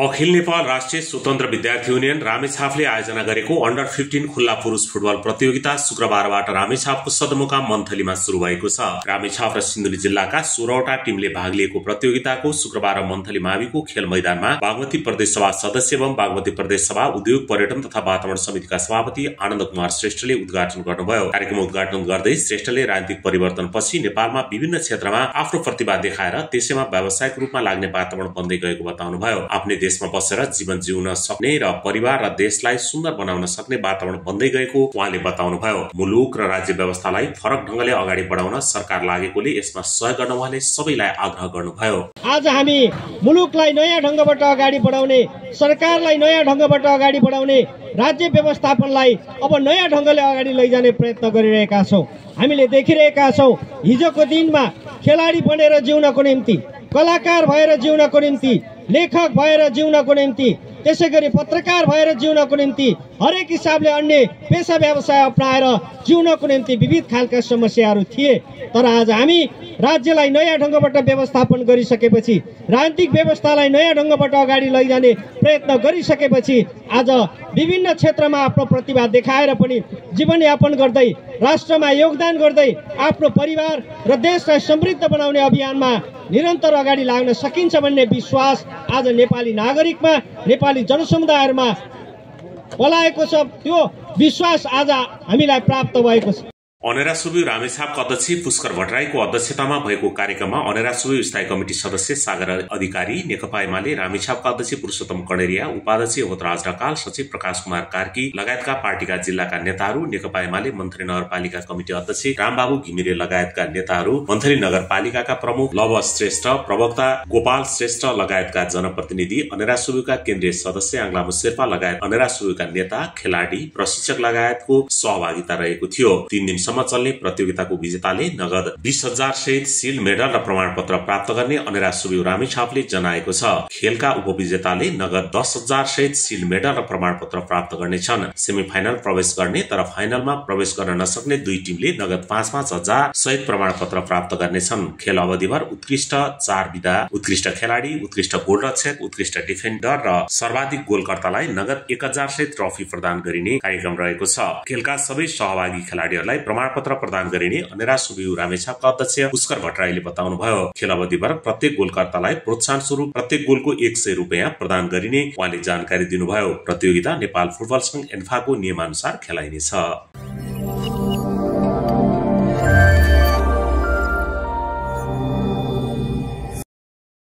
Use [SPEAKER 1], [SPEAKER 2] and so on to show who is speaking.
[SPEAKER 1] अखिल नेपाल राष्ट्रिय स्वतन्त्र विद्यार्थी युनियन रामेछापले आयोजना गरेको अन्डर फिफ्टिन खुल्ला पुरूष फुटबल प्रतियोगिता शुक्रबारबाट रामेछापको सदरमुकाम मन्थलीमा शुरू भएको छ। रामेछाप र सिन्धुली जिल्लाका सोह्रवटा टिमले भाग लिएको प्रतियोगिताको शुक्रबार मन्थली माविको खेल मैदानमा बागमती प्रदेश सभा सदस्य एवं बागमती प्रदेश सभा उद्योग पर्यटन तथा वातावरण समितिका सभापति आनन्द कुमार श्रेष्ठले उद्घाटन गर्नुभयो। कार्यक्रम उद्घाटन गर्दै श्रेष्ठले राजनीतिक परिवर्तनपछि नेपालमा विभिन्न क्षेत्रमा आफ्नो प्रतिभा देखाएर त्यसैमा व्यावसायिक रूपमा लाग्ने वातावरण बन्दै गएको बताउनुभयो। आफ्नै देशमा बसेर जीवन जिउन सक्ने र परिवार र देशलाई सुन्दर बनाउन सक्ने वातावरण बन्दै गएको उहाँले बताउनुभयो। मुलुक र राज्य व्यवस्थालाई फरक ढंगले अगाडि बढाउन सरकार लागेकोले यसमा सहयोग गर्न उहाँले सबैलाई आग्रह गर्नुभयो।
[SPEAKER 2] आज हामी मुलुकलाई नयाँ ढङ्गबाट अगाडि बढाउने सरकारलाई नयाँ ढङ्गबाट अगाडि बढाउने राज्य व्यवस्थापनलाई अब नयाँ ढङ्गले अगाडि लैजाने प्रयत्न गरिरहेका छौँ। हामीले देखिरहेका छौँ हिजोको दिनमा खेलाडी बनेर जिउनको निम्ति कलाकार भएर जिउनको निम्ति लेखक भएर जिउनको निम्ति त्यसै गरी पत्रकार भएर जिउनको निम्ति हरेक हिसाबले अन्य पेसा व्यवसाय अप्नाएर जिउनको निम्ति विविध खालका समस्याहरू थिए। तर आज हामी राज्यलाई नयाँ ढङ्गबाट व्यवस्थापन गरिसकेपछि राजनीतिक व्यवस्थालाई नयाँ ढङ्गबाट अगाडि लैजाने प्रयत्न गरिसकेपछि आज विभिन्न क्षेत्रमा आफ्नो प्रतिभा देखाएर पनि जीवनयापन गर्दै राष्ट्रमा योगदान गर्दै आफ्नो परिवार र देशलाई समृद्ध बनाउने अभियानमा निरन्तर अगाडि लाग्न सकिन्छ भन्ने विश्वास आज नेपाली नागरिकमा नेपाली जनसमुदायहरूमा पलाएको छ। त्यो विश्वास आज हामीलाई प्राप्त भएको छ।
[SPEAKER 1] अनेरा सुबी रामेछापका अध्यक्ष पुष्कर भट्टराईको अध्यक्षतामा भएको कार्यक्रममा अनेरा सुबी स्थायी कमिटी सदस्य सागर अधिकारी नेकपा एमाले रामेछापका अध्यक्ष पुरुषोत्तम कणेरिया उपाध्यक्ष होतराज ढकाल सचिव प्रकाश कुमार कार्की लगायतका पार्टीका जिल्लाका नेताहरू नेकपा एमाले मन्त्री नगरपालिका कमिटी अध्यक्ष रामबाबु घिमिरे लगायतका नेताहरू मन्त्री नगरपालिकाका प्रमुख लव श्रेष्ठ प्रवक्ता गोपाल श्रेष्ठ लगायतका जनप्रतिनिधि अनेरा सुबीका केन्द्रीय सदस्य आङ्लामु शेर्पा लगायत अनेरा सुबीका नेता खेलाडी प्रशिक्षक लगायतको सहभागिता रहेको थियो। तीन दिन सम्म चल्ने प्रतियोगिताको विजेताले नगद बिस हजार सहित सिल मेडल र प्रमाणपत्र प्राप्त गर्ने अनेरा सुबिउ रामेछापले जनाएको छ। खेलका उपविजेताले नगद दस हजार सहित सिल मेडल र प्रमाणपत्र प्राप्त गर्नेछन्। सेमी फाइनल प्रवेश गर्ने तर फाइनलमा प्रवेश गर्न नसक्ने दुई टिमले नगद पाँच पाँच हजार सहित प्रमाणपत्र प्राप्त गर्नेछन्। खेल अवधिभर उत्कृष्ट चार विधा उत्कृष्ट खेलाडी उत्कृष्ट गोलरक्षक उत्कृष्ट डिफेन्डर र सर्वाधिक गोलकर्तालाई नगद एक हजार सहित ट्रफी प्रदान गरिने कार्यक्रम रहेको छ। खेलका सबै सहभागी खेलाडीहरूलाई प्रमाणपत्र प्रदान गरिने अनेरा सुबिउ रामेछापका अध्यक्ष पुष्कर भट्टराईले बताउनुभयो खेल अवधिभर प्रत्येक गोलकर्तालाई प्रोत्साहन स्वरूप प्रत्येक गोलको एक सय रुपियाँ प्रदान गरिने उहाँले जानकारी दिनुभयो। प्रतियोगिता नेपाल फुटबल संघ एन्फाको नियमानुसार खेलाइनेछ।